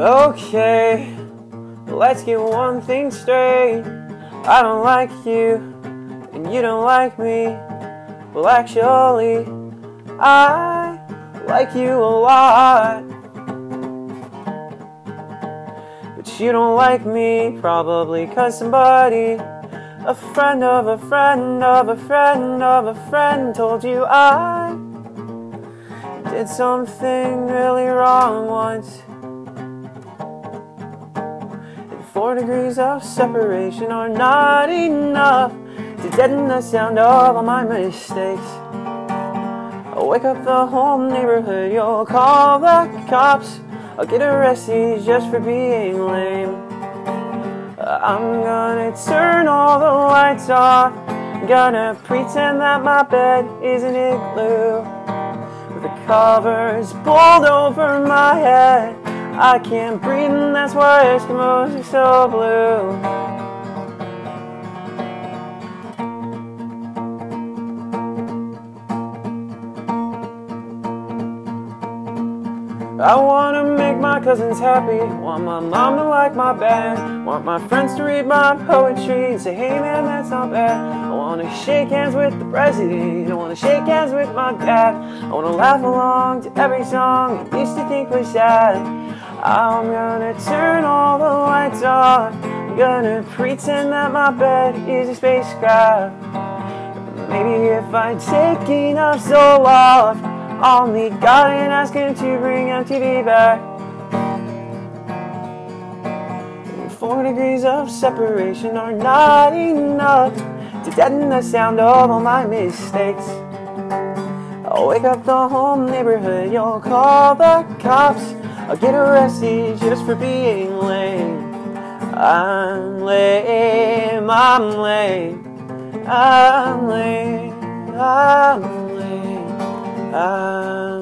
Okay, let's get one thing straight. I don't like you, and you don't like me. Well, actually, I like you a lot. But you don't like me, probably cause somebody, a friend of a friend of a friend of a friend, told you I did something really wrong once. Four degrees of separation are not enough to deaden the sound of all my mistakes. I'll wake up the whole neighborhood, you'll call the cops. I'll get arrested just for being lame. I'm gonna turn all the lights off. Gonna pretend that my bed is an igloo. With the covers pulled over my head. I can't breathe, and that's why Eskimos are so blue. I wanna make my cousins happy, want my mom to like my band, want my friends to read my poetry and say, hey man, that's not bad. I wanna shake hands with the president, I wanna shake hands with my dad, I wanna laugh along to every song I used to think was sad. I'm gonna turn all the lights off. I'm gonna pretend that my bed is a spacecraft. Maybe if I take enough so off, I'll meet God and ask Him to bring MTV back. Four degrees of separation are not enough to deaden the sound of all my mistakes. I'll wake up the whole neighborhood, you'll call the cops. I'll get arrested just for being lame. I'm lame, I'm lame, I'm lame, I'm lame, I'm